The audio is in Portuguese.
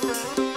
Música